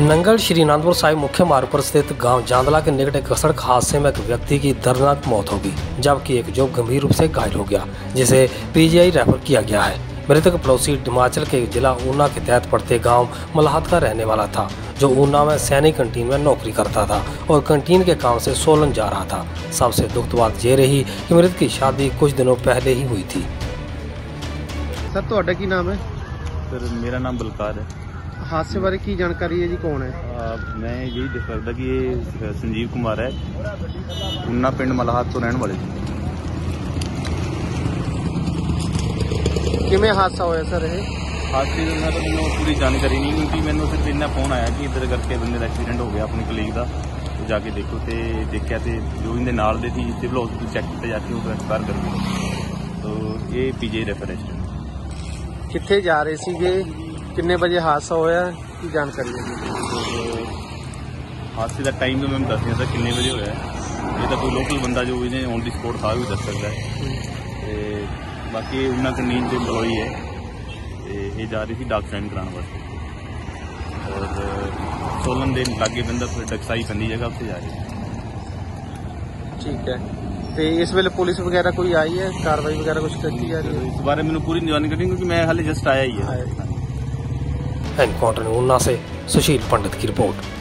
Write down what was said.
नंगल श्री आनंदपुर साहिब मुख्य मार्ग पर स्थित गाँव जांदला के निकट एक सड़क हादसे में एक व्यक्ति की दर्दनाक मौत होगी जबकि एक जो गंभीर रूप से घायल हो गया जिसे पीजीआई रेफर किया गया है। मृतक पड़ोसी हिमाचल के जिला ऊना के तहत पड़ते गाँव मलाहत का रहने वाला था जो ऊना में सैनिक कंटीन में नौकरी करता था और कंटीन के काम से सोलन जा रहा था। सबसे दुख बात ये रही कि मृतक की शादी कुछ दिनों पहले ही हुई थी। सर तो की नाम है? सर मेरा नाम बलकार है। ਹੈ ਹਾਦਸੇ ਬਾਰੇ ਕੀ ਜਾਣਕਾਰੀ ਹੈ ਜੀ ਕੌਣ ਹੈ? ਅਹ ਮੈਂ ਯਹੀ ਦੇਖ ਸਕਦਾ ਕਿ ਇਹ ਸੰਜੀਵ ਕੁਮਾਰ ਹੈ। ਉਨਾ ਪਿੰਡ ਮਲਹਾਤ ਤੋਂ ਰਹਿਣ ਵਾਲੇ ਸੀ। ਕਿਵੇਂ ਹਾਦਸਾ ਹੋਇਆ ਸਰ ਇਹ? ਹਾਦਸੇ ਦੀ ਮੈਂ ਤਾਂ ਮੈਨੂੰ ਪੂਰੀ ਜਾਣਕਾਰੀ ਨਹੀਂ ਕਿਉਂਕਿ ਮੈਨੂੰ ਸਿਰਫ ਇੰਨਾ ਫੋਨ ਆਇਆ ਕਿ ਇੱਧਰ ਕਰਕੇ ਬੰਦੇ ਦਾ ਐਕਸੀਡੈਂਟ ਹੋ ਗਿਆ ਆਪਣੀ ਕਲੀਗ ਦਾ। ਤੇ ਜਾ ਕੇ ਦੇਖੋ ਤੇ ਦੇਖਿਆ ਤੇ ਜੋ ਇਹਦੇ ਨਾਲ ਦੇ ਸੀ ਸਿਵਲ ਹਸਪੀਟਲ ਚੈੱਕ ਕੀਤਾ ਜਾ ਕੇ ਉਹ ਗ੍ਰਿਫਤਾਰ ਕਰ ਗਏ। ਤੋ ਇਹ ਪੀਜੀ ਰੈਫਰੈਂਸ ਕਿੱਥੇ ਜਾ ਰਹੇ ਸੀਗੇ? ਕਿੰਨੇ ਵਜੇ ਹਾਦਸਾ ਹੋਇਆ ਕੀ ਜਾਣਕਾਰੀ ਹੈ? ਜੀ ਹਾਦਸੇ ਦਾ ਟਾਈਮ ਤਾਂ ਮੈਂ ਦੱਸ ਨਹੀਂ ਸਕਦਾ ਕਿੰਨੇ ਵਜੇ ਹੋਇਆ ਹੈ। ਇਹ ਤਾਂ ਕੋਈ ਲੋਕਲ ਬੰਦਾ ਜੋ ਇਹਨੇ ਔਨ ਦੀ ਸਪੋਟ ਥਾ ਵੀ ਦੱਸ ਸਕਦਾ ਹੈ। ਤੇ ਬਾਕੀ ਉਹਨਾਂ ਕੰਡੀਨ ਦੇ EMPLOYE ਹੈ ਤੇ ਇਹ ਜਾ ਰਹੀ ਸੀ ਡਾਕ ਸਾਈਨ ਕਰਾਉਣ ਵਾਸਤੇ। ਔਰ ਸੋਲਨ ਦੇ ਲਾਗੇ ਬੰਦਾ ਫਿਰ ਡਕਸਾਈ ਕੰਦੀ ਜਗ੍ਹਾ ਉੱਥੇ ਜਾ ਰਹੀ ਠੀਕ ਹੈ। ਤੇ ਇਸ ਵੇਲੇ ਪੁਲਿਸ ਵਗੈਰਾ ਕੋਈ ਆਈ ਹੈ? ਕਾਰਵਾਈ ਵਗੈਰਾ ਕੁਝ ਕੀਤੀ ਜਾ ਰਹੀ ਇਸ ਬਾਰੇ ਮੈਨੂੰ ਪੂਰੀ ਜਾਣਕਾਰੀ ਨਹੀਂ ਕਿਉਂਕਿ ਮੈਂ ਹਾਲੇ ਜਸਟ ਆਇਆ ਹੀ ਹੈ। ਹੈ एनकाउंटर ऊना से सुशील पंडित की रिपोर्ट